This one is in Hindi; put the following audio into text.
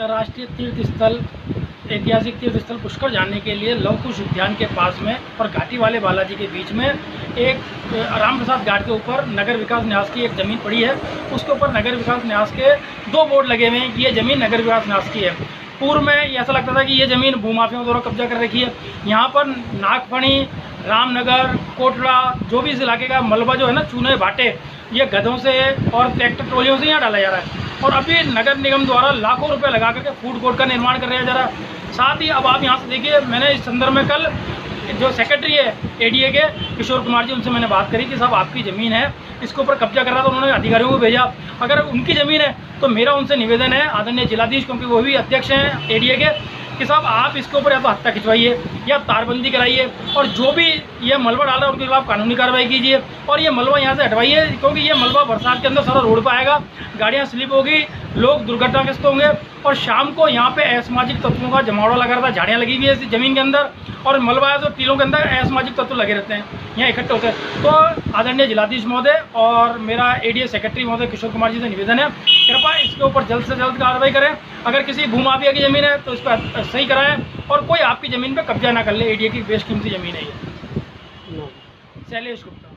अंतर्राष्ट्रीय तीर्थ स्थल ऐतिहासिक तीर्थ स्थल पुष्कर जाने के लिए लवकुश उद्यान के पास में और घाटी वाले बालाजी के बीच में एक राम प्रसाद घाट के ऊपर नगर विकास न्यास की एक ज़मीन पड़ी है। उसके ऊपर नगर विकास न्यास के दो बोर्ड लगे हुए हैं। कि ये ज़मीन नगर विकास न्यास की है। पूर्व में ऐसा लगता था कि ये ज़मीन भूमाफियों द्वारा कब्जा कर रखी है। यहाँ पर नागफणी, रामनगर, कोटड़ा, जो भी इस इलाके का मलबा जो है ना, चूने भाटे ये गधों से और ट्रैक्टर ट्रोलियों से यहाँ डाला जा रहा है। और अभी नगर निगम द्वारा लाखों रुपए लगा करके फ़ूड कोर्ट का निर्माण कराया जा रहा है। साथ ही अब आप यहाँ से देखिए, मैंने इस संदर्भ में कल जो सेक्रेटरी है एडीए के, किशोर कुमार जी, उनसे मैंने बात करी कि साहब, आपकी ज़मीन है, इसके ऊपर कब्जा कर रहा था, उन्होंने अधिकारियों को भेजा। अगर उनकी ज़मीन है तो मेरा उनसे निवेदन है, आदरणीय जिलाधीश, क्योंकि वो भी अध्यक्ष हैं एडीए के कि साहब, आप इसके ऊपर या तो हत्या खिंचवाइए या तारबंदी कराइए और जो भी ये मलबा डाल रहा है उनके खिलाफ कानूनी कार्रवाई कीजिए और ये मलबा यहाँ से हटवाइए क्योंकि ये मलबा बरसात के अंदर सारा रोड पर आएगा, गाड़ियाँ स्लिप होगी, लोग दुर्घटनाग्रस्त होंगे। और शाम को यहाँ पे असामाजिक तत्वों का जमावड़ा लगा रहता है झाड़ियाँ लगी हुई है ज़मीन के अंदर और मलबा है तो टीलों के अंदर असामाजिक तत्व लगे रहते हैं यहाँ इकट्ठे होते हैं तो आदरणीय जिलाधीश महोदय और मेरा एडीए सेक्रेटरी महोदय किशोर कुमार जी से निवेदन है कृपया इसके ऊपर जल्द से जल्द कार्रवाई करें। अगर किसी भूमाफिया की ज़मीन है तो इस पर सही कराएँ और कोई आपकी ज़मीन पर कब्जा ना कर ले एडीए की बेशकीमती ज़मीन है ये। शैलेश गुप्ता।